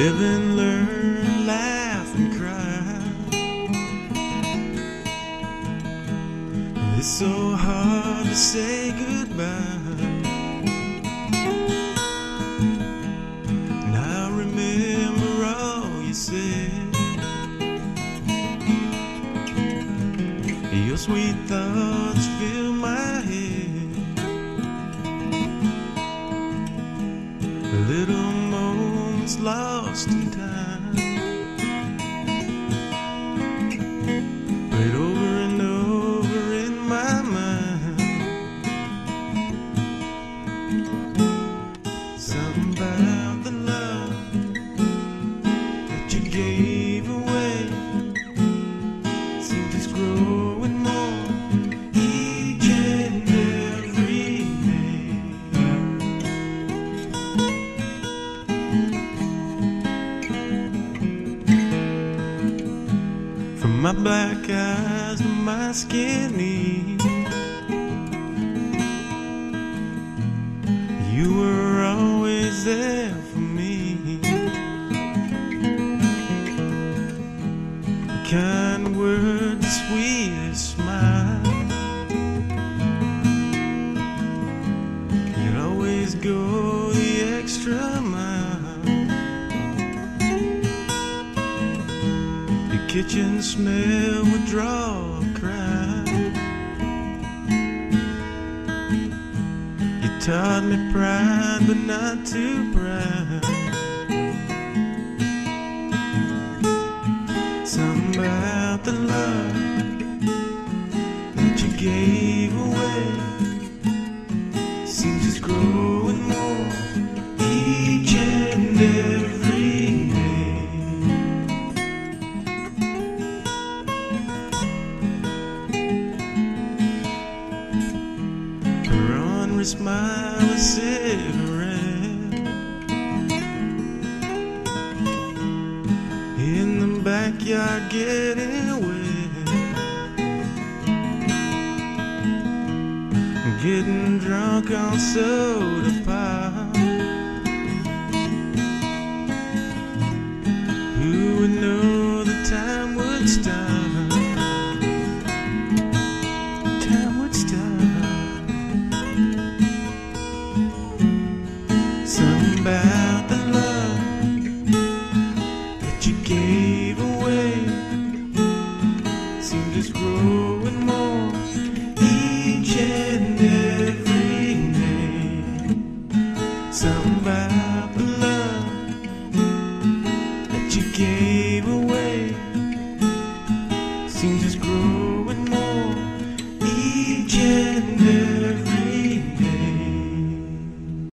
Live and learn, laugh and cry. It's so hard to say goodbye. And I remember all you said. Your sweet thoughts fill my head. Little moments lost in time. From my black eyes to my skinny, you were always there for me. The kind words, sweetest smile. You'd always go the extra mile. Kitchen smell would draw a crowd. You taught me pride, but not too proud. Something about the love that you gave smile, a cigarette in the backyard getting wet, getting drunk on soda pop. Something about the love that you gave away seems it's growing more each and every day. About the love that you gave away